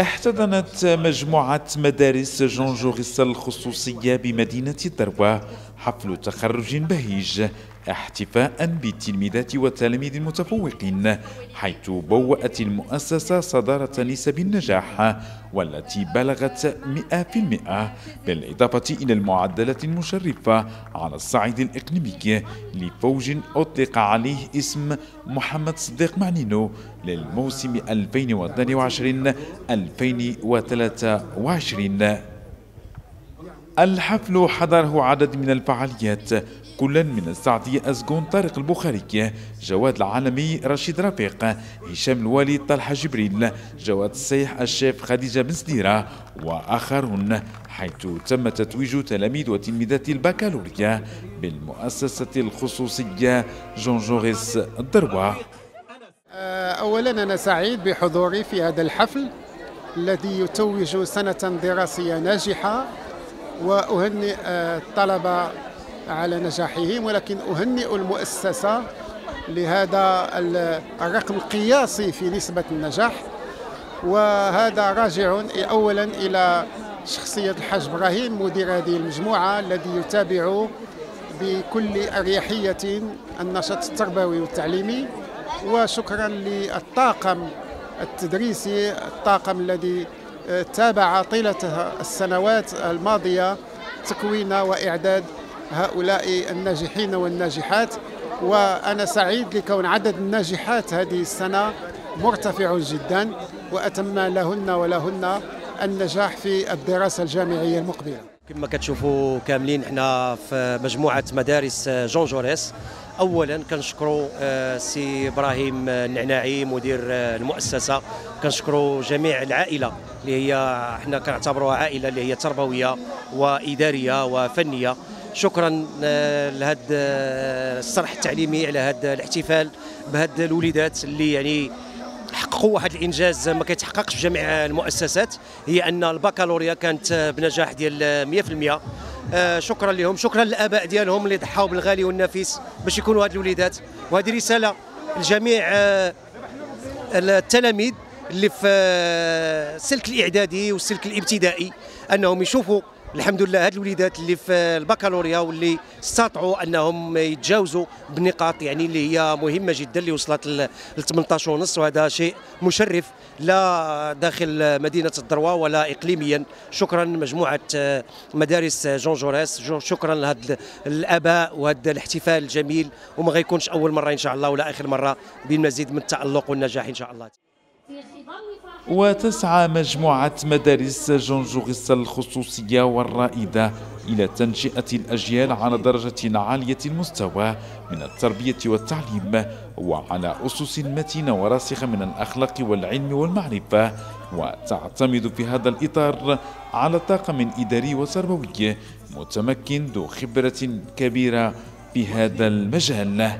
احتضنت مجموعة مدارس جون جوريس الخصوصية بمدينة الدروة حفل تخرج بهيج. احتفاء بالتلميذات والتلاميذ المتفوقين حيث بوأت المؤسسة صدارة نسب النجاح والتي بلغت 100% بالإضافة إلى المعدلات المشرفة على الصعيد الإقليمي لفوج أطلق عليه اسم محمد صديق معنينو للموسم 2022-2023 الحفل حضره عدد من الفعاليات كل من السعدية أزقون طارق البخاري جواد العالمي رشيد رفيق هشام الوالي طلحة جبريل جواد السيح الشيف خديجة بن سديرة وآخرون حيث تم تتويج تلاميذ وتلميذات البكالوريا بالمؤسسة الخصوصية جون جوريس الدروة. أولا أنا سعيد بحضوري في هذا الحفل الذي يتوج سنة دراسية ناجحة وأهنئ الطلبة على نجاحهم ولكن أهنئ المؤسسة لهذا الرقم القياسي في نسبة النجاح. وهذا راجع أولا إلى شخصية الحاج إبراهيم مدير هذه المجموعة الذي يتابع بكل أريحية النشاط التربوي والتعليمي. وشكرا للطاقم التدريسي الطاقم الذي تابع طيلة السنوات الماضية تكوين وإعداد هؤلاء الناجحين والناجحات وأنا سعيد لكون عدد الناجحات هذه السنة مرتفع جدا وأتمنى لهن ولهن النجاح في الدراسة الجامعية المقبلة. كما كتشوفوا كاملين إحنا في مجموعة مدارس جون جوريس. اولا كنشكروا آه، سي إبراهيم النعناعي مدير آه، المؤسسة. كنشكروا جميع العائلة اللي هي إحنا كنعتبروها عائلة اللي هي تربوية وإدارية وفنية. شكرا آه، لهذا الصرح التعليمي على هذا الاحتفال بهاد الوليدات اللي يعني حققوا واحد الإنجاز ما كيتحققش في جميع المؤسسات هي أن البكالوريا كانت بنجاح ديال 100% آه، شكرا لهم شكرا للآباء ديالهم اللي ضحاو بالغالي والنفيس باش يكونوا هاد الوليدات. وهذه رساله لجميع آه، التلاميذ اللي في السلك الإعدادي والسلك الإبتدائي أنهم يشوفوا الحمد لله هاد الوليدات اللي في البكالوريا واللي استطاعوا أنهم يتجاوزوا بنقاط يعني اللي هي مهمة جدا اللي وصلت ل 18 ونص وهذا شيء مشرف لا داخل مدينة الدروة ولا اقليميا. شكرا مجموعة مدارس جون جوريس. شكرا لهاد الآباء وهذا الاحتفال الجميل. وما غيكونش أول مرة إن شاء الله ولا آخر مرة بالمزيد من التألق والنجاح إن شاء الله. وتسعى مجموعة مدارس جون جوغيس الخصوصية والرائدة إلى تنشئة الأجيال على درجة عالية المستوى من التربية والتعليم وعلى أسس متينة وراسخة من الأخلاق والعلم والمعرفة. وتعتمد في هذا الإطار على طاقم إداري وتربوي متمكن ذو خبرة كبيرة في هذا المجال.